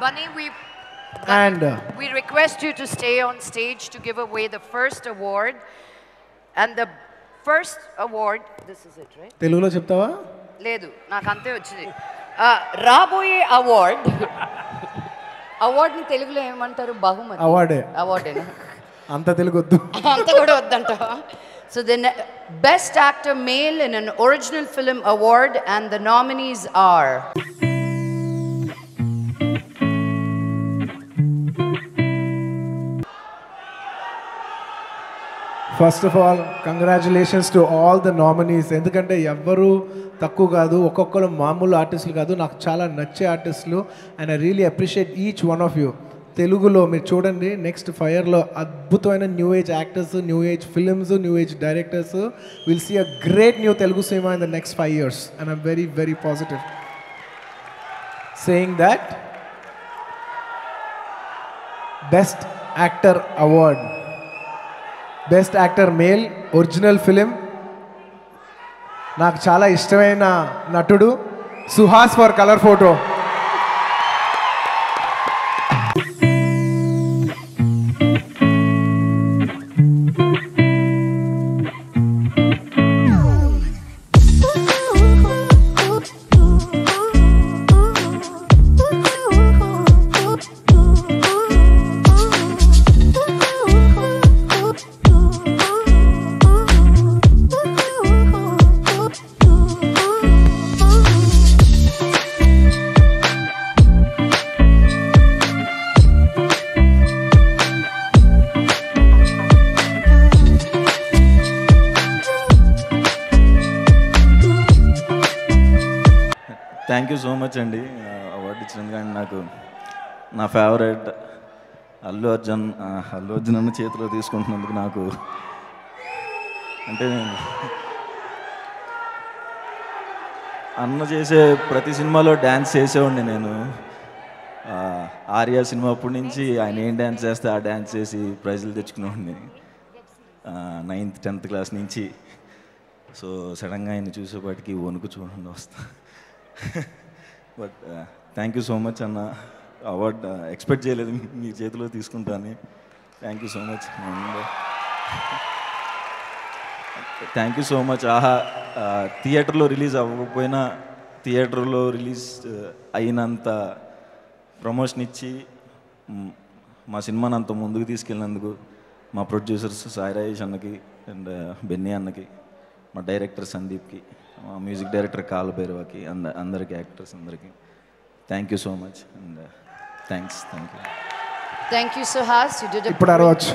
Bunny, we And uh, we request you to stay on stage to give away the first award. And the first award, this is it, right? తెలుగులో చెప్తావా లేదు నాకు అంతే వచ్చింది ఆ, రాబోయే award అవార్డ్ని తెలుగులో ఏమంటారు బహుమతి అవార్డే అవార్డేనా అంత తెలుగు వద్దు అంత కూడా వద్దంట so the best actor male in an original film award and the nominees are first of all congratulations to all the nominees ఎందుకంటే ఎవ్వరూ తక్కువ కాదు ఒక్కొక్కరు మామూలు ఆర్టిస్టులు కాదు నాకు చాలా నచ్చే ఆర్టిస్టులు and I really appreciate each one of you తెలుగులో మీరు చూడండి నెక్స్ట్ ఫైర్లో అద్భుతమైన new age actors new age films new age directors will see a great new Telugu cinema in the next five years and I'm very very positive saying that best actor award best actor male original film నాకు చాలా ఇష్టమైన నటుడు Suhas for Colour Photo. Thank you so much అండి. Award ఇచ్చినందుకు కానీ నాకు నా favourite Allu Arjun Allu Arjun అన్న చేతిలో తీసుకుంటున్నందుకు నాకు అంటే నేను అన్న చేసే ప్రతి సినిమాలో డ్యాన్స్ చేసేవాడిని నేను. ఆర్యా ఆర్య సినిమా అప్పటి నుంచి ఆయన ఏం డ్యాన్స్ చేస్తే ఆ డ్యాన్స్ చేసి ప్రైజులు తెచ్చుకునేవాడిని. నైన్త్ టెన్త్ క్లాస్ నుంచి. సో సడన్గా ఆయన చూసేపాటికి వణుకు చూడండి వస్తా. But thank you so much అన్న. అవార్డ్ ఎక్స్పెక్ట్ uh, చేయలేదు మీ- చేతిలో తీసుకుంటాను thank you so much thank you so much Aha థియేటర్లో రిలీజ్ అవ్వకపోయినా థియేటర్లో రిలీజ్ అయినంత ప్రమోషన్ ఇచ్చి మా సినిమాని అంత ముందుకు తీసుకెళ్ళినందుకు మా ప్రొడ్యూసర్స్ సాయి రాజేష్ అన్నకి అండ్ బెన్నీ అన్నకి మా డైరెక్టర్ సందీప్కి మా మ్యూజిక్ డైరెక్టర్ కాలభైరవకి అంద అందరికి యాక్టర్స్ అందరికీ. Thank you so much and thanks thank you thank you Suhas you did ఇప్పుడు అరవచ్చు.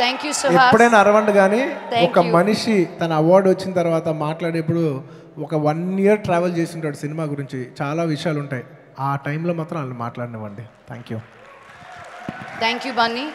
థ్యాంక్ యూ సుహాస్ ఎప్పుడైనా అరవండి కానీ ఒక. మనిషి తన అవార్డు వచ్చిన తర్వాత మాట్లాడేప్పుడు ఒక వన్ ఇయర్ ట్రావెల్ చేసింటాడు సినిమా గురించి. చాలా విషయాలు ఉంటాయి ఆ టైంలో మాత్రం వాళ్ళు మాట్లాడినవ్వండి. Thank you thank you Bunny